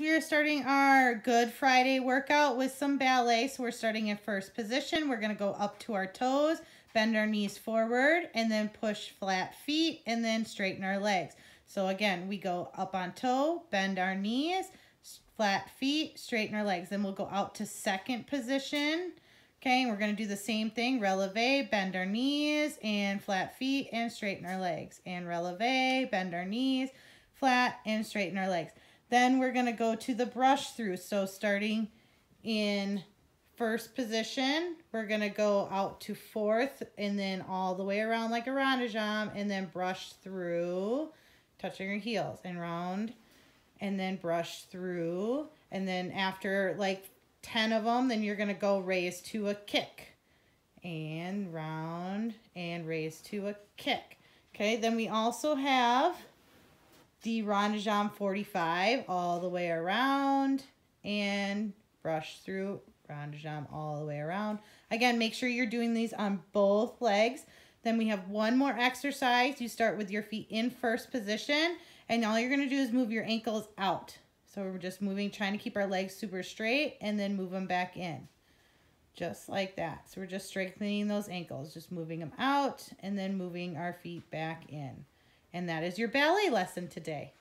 we are starting our Good Friday workout with some ballet. So we're starting in first position. We're going to go up to our toes, bend our knees forward, and then push flat feet, and then straighten our legs. So again, we go up on toe, bend our knees, flat feet, straighten our legs. Then we'll go out to second position. Okay, we're going to do the same thing. Releve, bend our knees, and flat feet, and straighten our legs. And releve, bend our knees, flat, and straighten our legs. Then we're going to go to the brush through. So starting in first position, we're going to go out to fourth and then all the way around like a rond de jambe and then brush through, touching your heels and round and then brush through. And then after like 10 of them, then you're going to go raise to a kick and round and raise to a kick. Okay, then we also have the Rond de jambe 45 all the way around and brush through Rond de jambe all the way around. Again, make sure you're doing these on both legs. Then we have one more exercise. You start with your feet in first position and all you're going to do is move your ankles out. So we're just moving, trying to keep our legs super straight and then move them back in. Just like that. So we're just strengthening those ankles, just moving them out and then moving our feet back in. And that is your ballet lesson today.